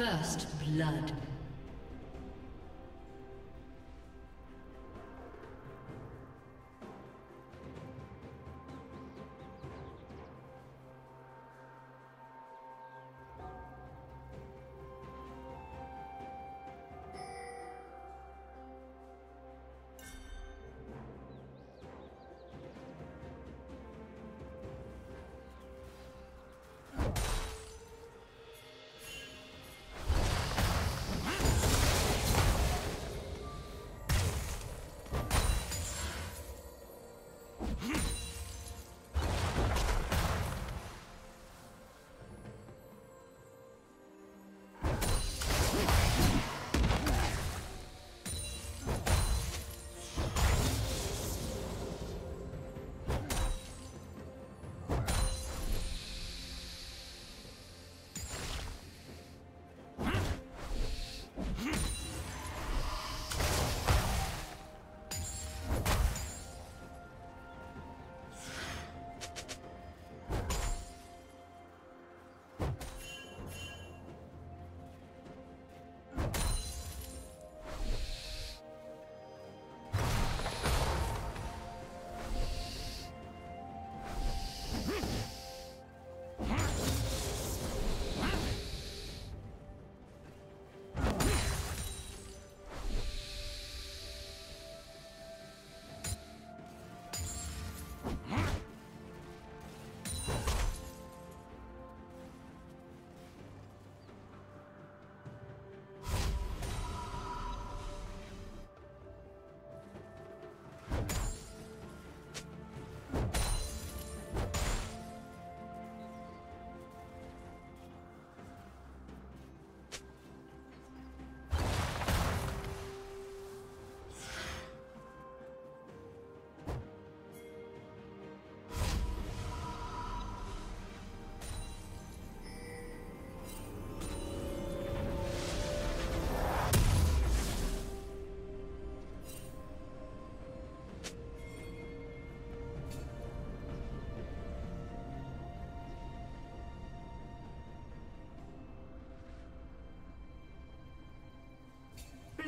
First blood.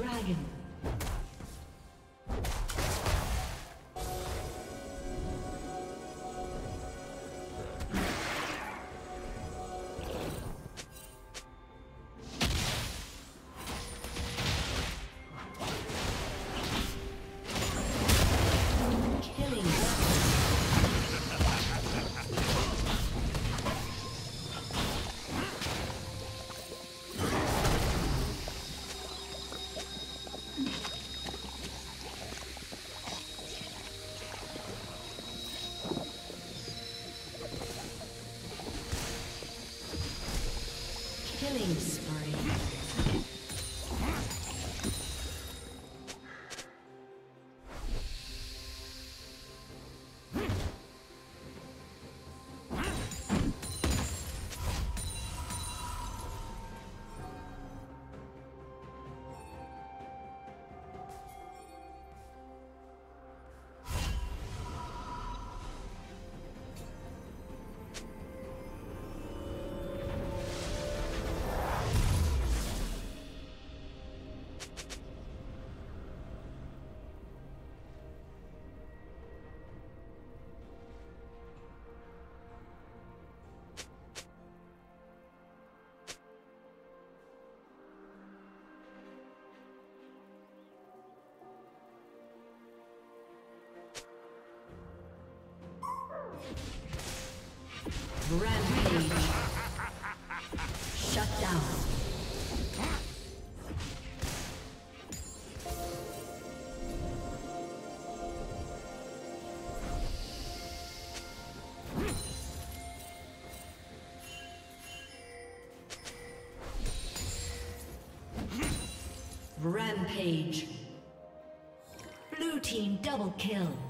Dragon. Rampage. Shut down. Rampage. Blue team double kill.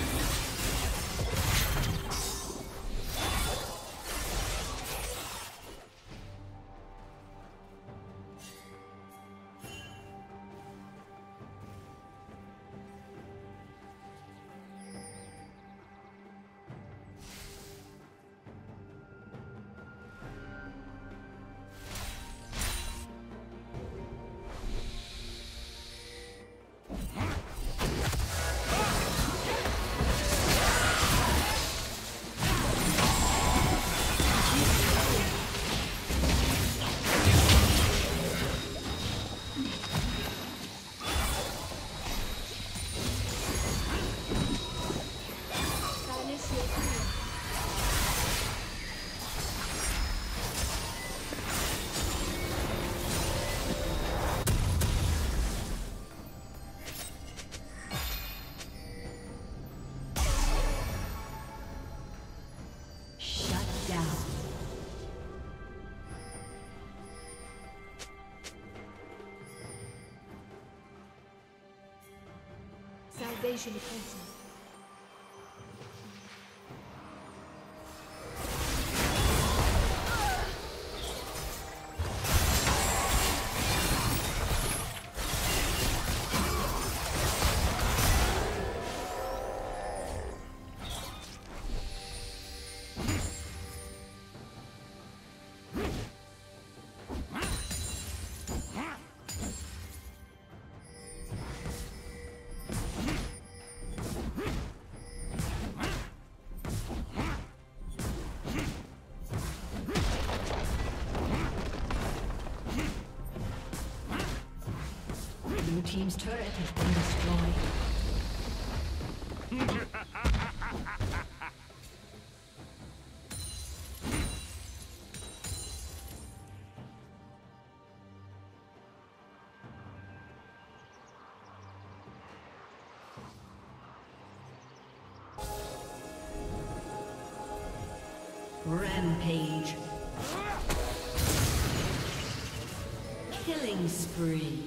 Deixe-me continuar. Team's turret has been destroyed. Rampage. Killing spree.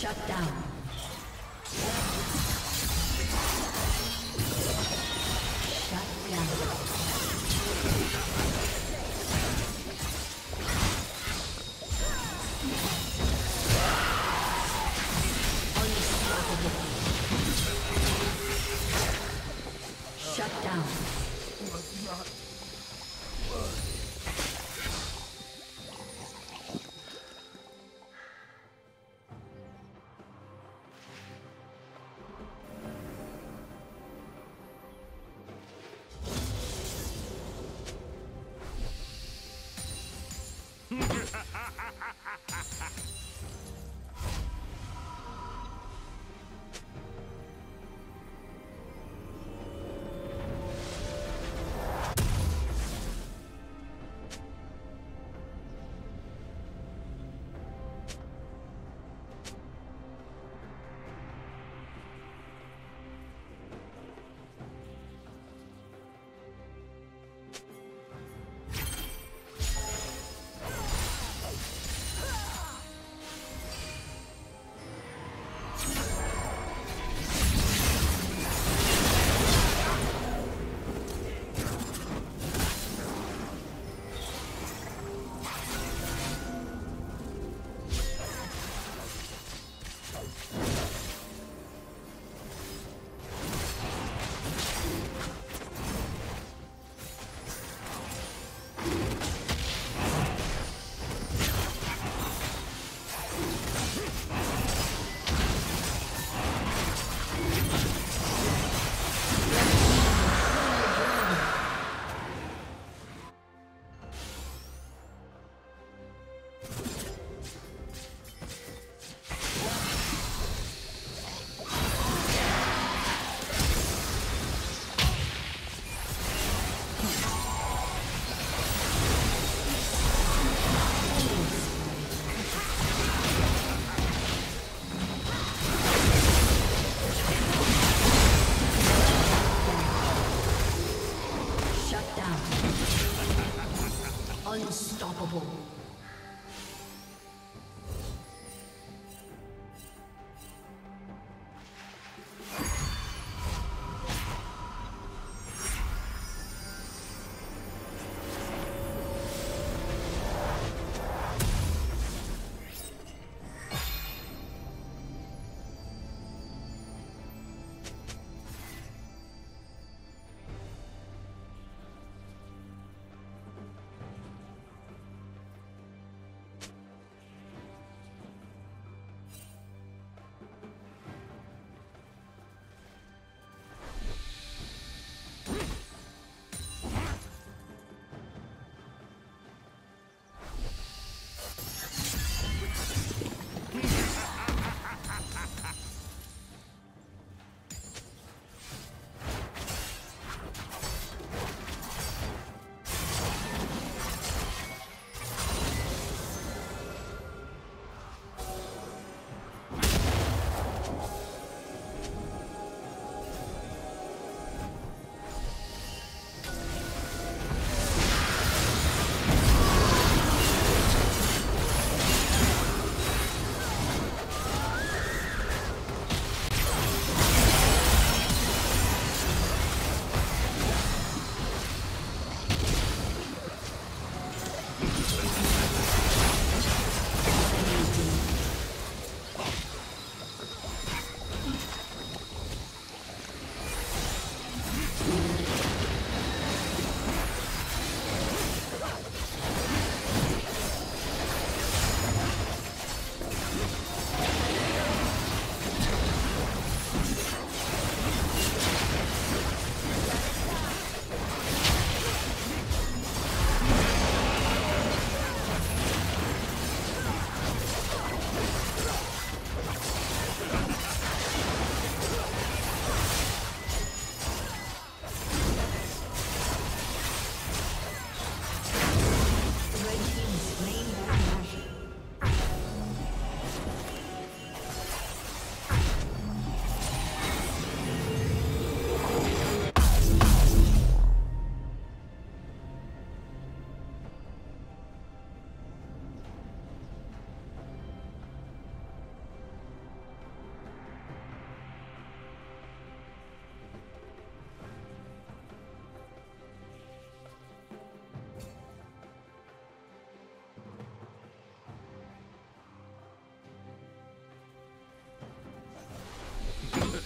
Shut down. Yeah.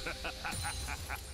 Ha ha ha ha ha ha!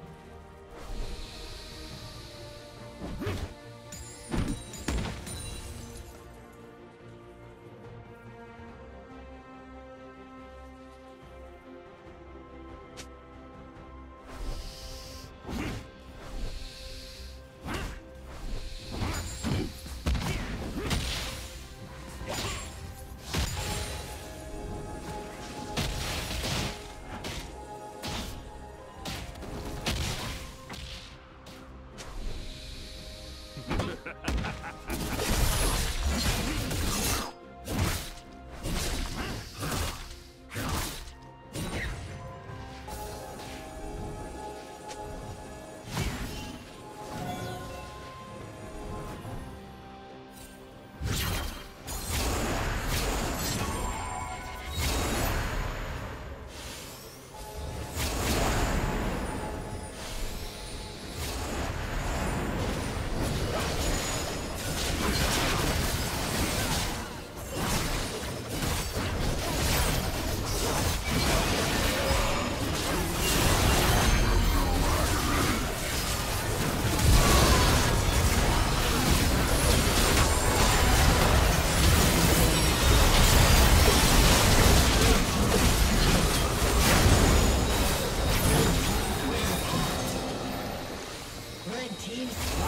team's